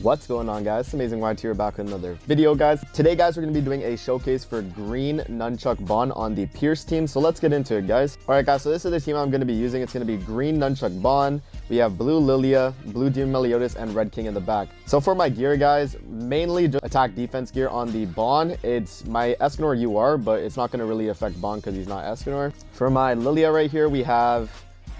What's going on guys? It's AmazingYT here back with another video guys. Today guys we're going to be doing a showcase for green Nunchuck Ban on the Pierce team. So let's get into it guys. Alright guys, so this is the team I'm going to be using. It's going to be green Nunchuck Ban. We have blue Lilia, blue Demon Meliodas, and red King in the back. So for my gear guys, mainly attack defense gear on the Ban. It's my Escanor UR, but it's not going to really affect Ban because he's not Escanor. For my Lilia right here, we have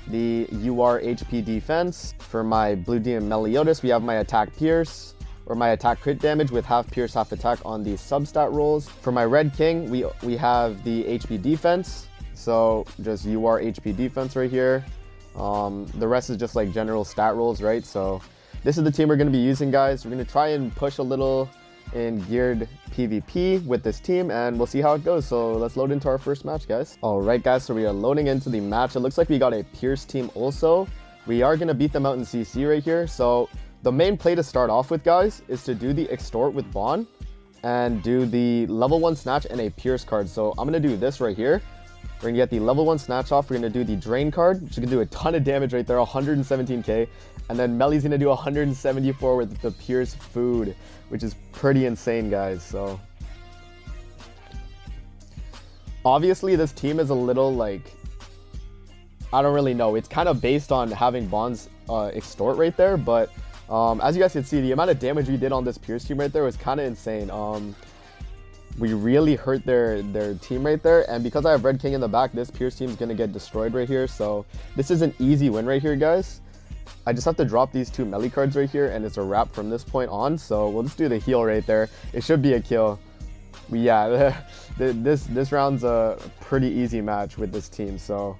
the UR HP defense. For my Blue Demon Meliodas, we have my attack Pierce or my attack crit damage with half Pierce, half attack on the substat rolls. For my Red King, we, we have the HP defense. So just UR HP defense right here. Um, the rest is just like general stat rolls, right? So this is the team we're going to be using, guys. We're going to try and push a little in geared PvP with this team and we'll see how it goes. So let's load into our first match, guys. All right, guys, so we are loading into the match. It looks like we got a Pierce team also. We are going to beat them out in CC right here. So the main play to start off with, guys, is to do the Extort with Bon and do the level 1 Snatch and a Pierce card. So I'm going to do this right here. We're going to get the level 1 Snatch off. We're going to do the Drain card, which to do a ton of damage right there, 117k. And then Melly's to do 174 with the Pierce Food, which is pretty insane, guys. So obviously this team is a little like I don't really know. It's kind of based on having Ban's uh, extort right there, but um, as you guys can see, the amount of damage we did on this Pierce team right there was kind of insane. Um, we really hurt their their team right there and because i have red king in the back this pierce team is going to get destroyed right here so this is an easy win right here guys i just have to drop these two melee cards right here and it's a wrap from this point on so we'll just do the heal right there. It should be a kill. But yeah this this round's a pretty easy match with this team so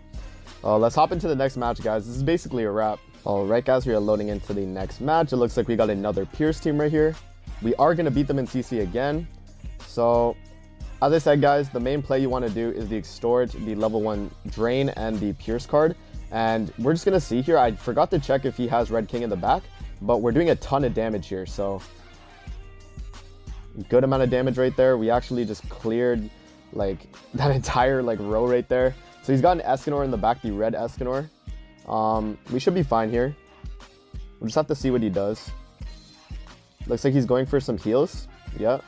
uh, let's hop into the next match guys. This is basically a wrap. All right guys we are loading into the next match. It looks like we got another pierce team right here. We are going to beat them in cc again. So as I said guys, the main play you want to do is the extort, the level 1 drain, and the pierce card. And we're just going to see here, I forgot to check if he has red king in the back, but we're doing a ton of damage here, so good amount of damage right there. We actually just cleared like that entire like row right there. So he's got an Escanor in the back, the red Escanor. Um, we should be fine here. We'll just have to see what he does. Looks like he's going for some heals. Yeah.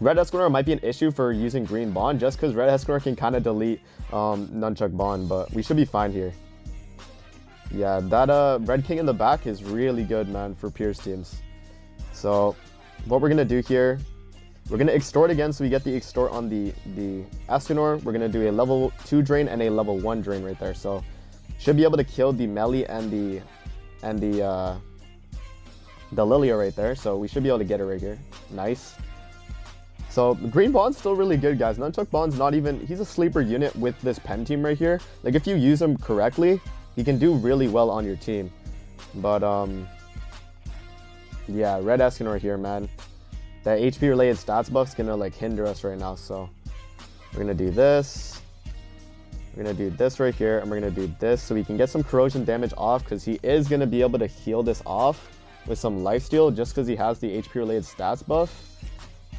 Red Escanor might be an issue for using Green Ban just because Red Escanor can kind of delete um, Nunchuck Ban, but we should be fine here. Yeah, that uh, Red King in the back is really good, man, for Pierce teams. So what we're going to do here, we're going to extort again so we get the extort on the, the Escanor. We're going to do a level 2 drain and a level 1 drain right there. So should be able to kill the Melly and the and the uh, the Lilia right there. So we should be able to get it right here. Nice. So Green Ban's still really good, guys. Nunchuck Ban's not even, he's a sleeper unit with this pen team right here. Like if you use him correctly, he can do really well on your team. But um, yeah, Red Escanor here, man. That HP related stats buff's gonna like hinder us right now. So we're gonna do this. We're gonna do this right here, and we're gonna do this so we can get some corrosion damage off because he is gonna be able to heal this off with some lifesteal just because he has the HP related stats buff.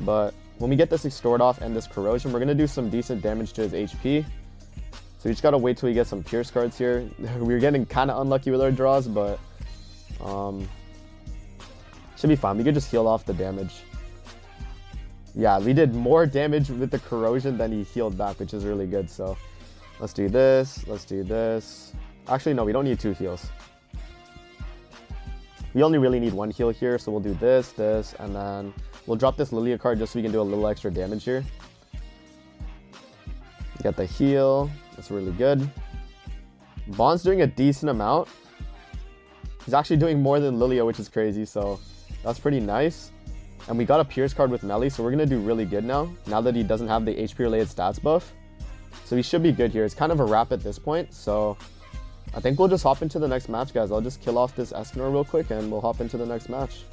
But when we get this extort off and this corrosion, we're going to do some decent damage to his HP. So we just got to wait till we get some pierce cards here. we're getting kind of unlucky with our draws, but um, should be fine. We could just heal off the damage. Yeah, we did more damage with the corrosion than he healed back, which is really good. So let's do this. Let's do this. Actually, no, we don't need two heals. We only really need one heal here, so we'll do this, this, and then We'll drop this Lilia card just so we can do a little extra damage here. Got the heal. That's really good. Ban's doing a decent amount. He's actually doing more than Lilia, which is crazy, so that's pretty nice. And we got a Pierce card with Melly, so we're going to do really good now, now that he doesn't have the HP-related stats buff. So he should be good here. It's kind of a wrap at this point, so I think we'll just hop into the next match, guys. I'll just kill off this Escanor real quick, and we'll hop into the next match.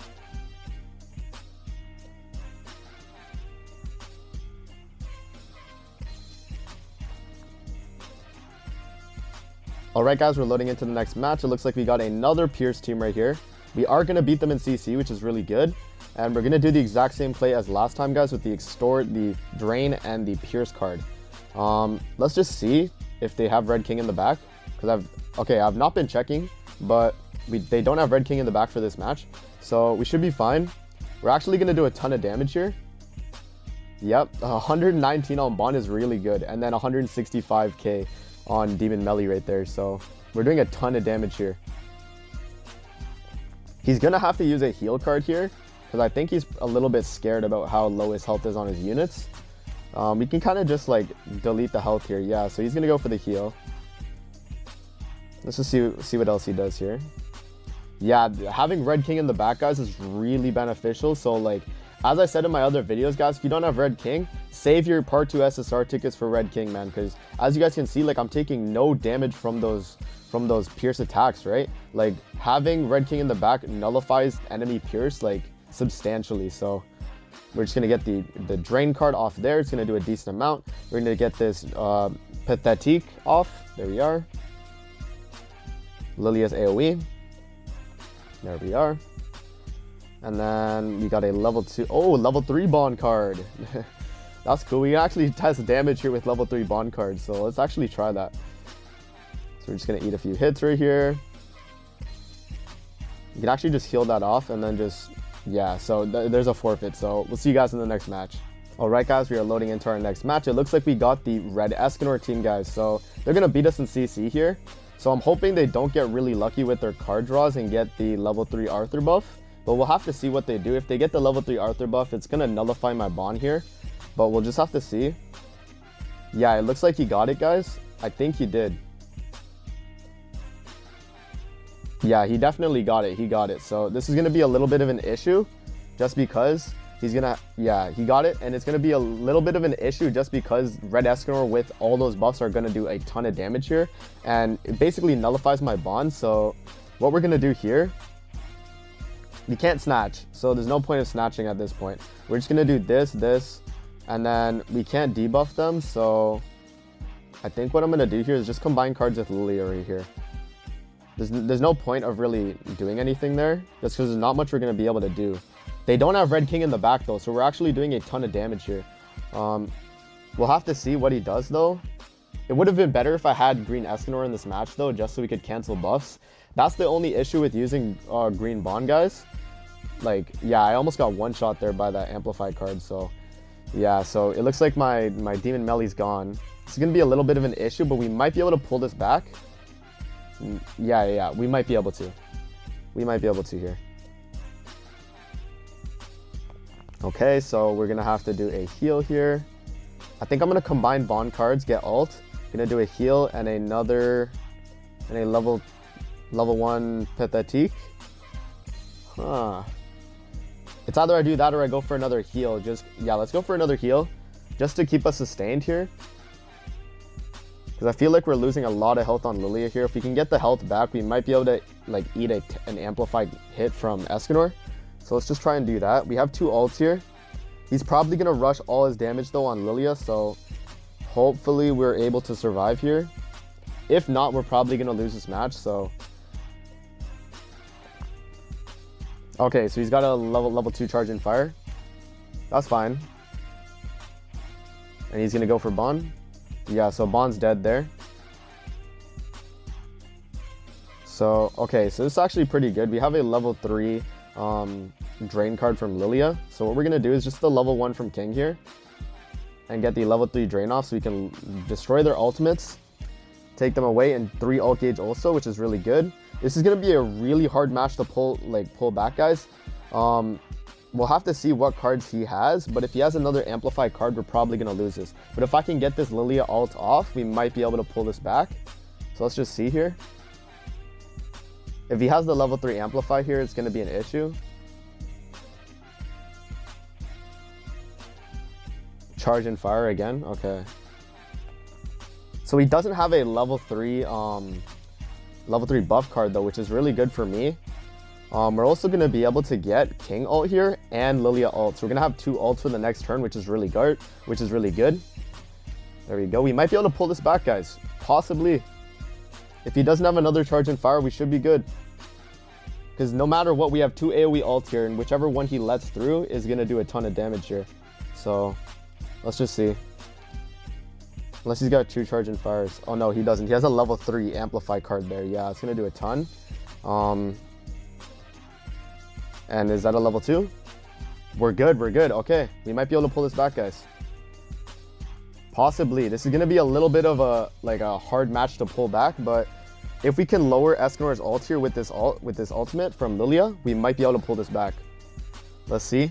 Alright guys, we're loading into the next match. It looks like we got another Pierce team right here. We are going to beat them in CC, which is really good. And we're going to do the exact same play as last time, guys, with the Extort, the Drain, and the Pierce card. Um, let's just see if they have Red King in the back. Because I've, okay, I've not been checking, but we, they don't have Red King in the back for this match. So we should be fine. We're actually going to do a ton of damage here. Yep, 119 on Ban is really good. And then 165k on Demon Melly right there. So we're doing a ton of damage here. He's going to have to use a heal card here. Because I think he's a little bit scared about how low his health is on his units. Um, we can kind of just like delete the health here. Yeah, so he's going to go for the heal. Let's just see, see what else he does here. Yeah, having Red King in the back, guys, is really beneficial. So, like, as I said in my other videos, guys, if you don't have Red King, save your Part 2 SSR tickets for Red King, man. Because as you guys can see, like, I'm taking no damage from those from those Pierce attacks, right? Like, having Red King in the back nullifies enemy Pierce, like, substantially. So, we're just going to get the, the Drain card off there. It's going to do a decent amount. We're going to get this uh, Pathetique off. There we are. Lilia's AoE. There we are. And then we got a level 2. Oh, level 3 Ban card. That's cool. We actually test damage here with level 3 Ban cards. So let's actually try that. So we're just going to eat a few hits right here. You can actually just heal that off and then just... Yeah, so th there's a forfeit. So we'll see you guys in the next match. Alright guys, we are loading into our next match. It looks like we got the red Escanor team guys. So they're going to beat us in CC here. So I'm hoping they don't get really lucky with their card draws and get the level 3 Arthur buff. But we'll have to see what they do. If they get the level 3 Arthur buff, it's going to nullify my Ban here. But we'll just have to see. Yeah, it looks like he got it, guys. I think he did. Yeah, he definitely got it. He got it. So this is going to be a little bit of an issue just because He's gonna, yeah, he got it, and it's gonna be a little bit of an issue just because Red Escanor with all those buffs are gonna do a ton of damage here, and it basically nullifies my Ban. So what we're gonna do here, we can't snatch, so there's no point of snatching at this point. We're just gonna do this, this, and then we can't debuff them. So I think what I'm gonna do here is just combine cards with Lilia right here. There's, there's no point of really doing anything there, just because there's not much we're gonna be able to do. They don't have Red King in the back though, so we're actually doing a ton of damage here. Um, we'll have to see what he does though. It would have been better if I had Green Escanor in this match though, just so we could cancel buffs. That's the only issue with using uh, Green Ban, guys. Like, yeah, I almost got one shot there by that Amplified card, so... Yeah, so it looks like my, my Demon Melly's gone. It's going to be a little bit of an issue, but we might be able to pull this back. Mm, yeah, yeah, we might be able to. We might be able to here. Okay, so we're gonna have to do a heal here. I think I'm gonna combine Ban cards, get ult. Gonna do a heal and another and a level level one pathetique. Huh. It's either I do that or I go for another heal. Just yeah, let's go for another heal. Just to keep us sustained here. Because I feel like we're losing a lot of health on Lilia here. If we can get the health back, we might be able to like eat a, an amplified hit from Escanor. So let's just try and do that. We have two ults here. He's probably going to rush all his damage though on Lilia, so hopefully we're able to survive here. If not, we're probably going to lose this match, so... Okay, so he's got a level level 2 charge in fire. That's fine. And he's to go for Ban. Yeah, so Ban's dead there. So, okay, so this is actually pretty good. We have a level 3 um, drain card from Lilia. So what we're going to do is just the level 1 from King here. And get the level 3 drain off so we can destroy their ultimates. Take them away and 3 ult gauge also, which is really good. This is to be a really hard match to pull like pull back, guys. Um, we'll have to see what cards he has, but if he has another amplified card, we're probably to lose this. But if I can get this Lilia ult off, we might be able to pull this back. So let's just see here. If he has the level 3 amplify here, it's to be an issue. Charge and fire again? Okay. So he doesn't have a level 3 um, level 3 buff card though, which is really good for me. Um, we're also going to be able to get King ult here and Lilia ult. So we're going to have two ults for the next turn, which is really good. Which is really good. There we go. We might be able to pull this back, guys. Possibly. If he doesn't have another charge and fire, we should be good. Because no matter what, we have two AoE ults here, and whichever one he lets through is going to do a ton of damage here. So, let's just see. Unless he's got two charging fires. Oh no, he doesn't. He has a level 3 Amplify card there. Yeah, it's to do a ton. Um, and is that a level two? We're good, we're good. Okay, we might be able to pull this back, guys. Possibly. This is gonna be a little bit of a like a hard match to pull back, but if we can lower Escanor's ult here with this ult with this ultimate from Lilia, we might be able to pull this back. Let's see.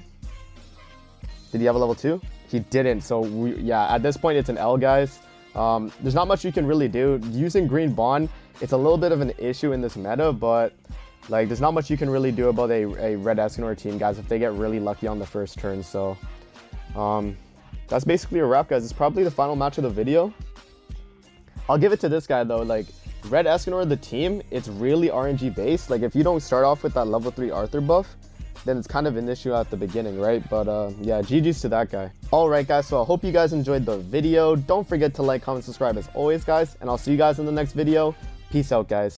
Did he have a level two? He didn't. So we, yeah, at this point it's an L, guys. Um, there's not much you can really do. Using Green Ban, it's a little bit of an issue in this meta, but like there's not much you can really do about a, a Red Escanor team, guys, if they get really lucky on the first turn. So um, that's basically a wrap, guys. It's probably the final match of the video. I'll give it to this guy though. Like Red Escanor, the team, it's really RNG based. Like if you don't start off with that level three Arthur buff, then it's kind of an issue at the beginning, right? But uh, yeah, GG's to that guy. All right, guys, so I hope you guys enjoyed the video. Don't forget to like, comment, subscribe as always, guys, and I'll see you guys in the next video. Peace out, guys.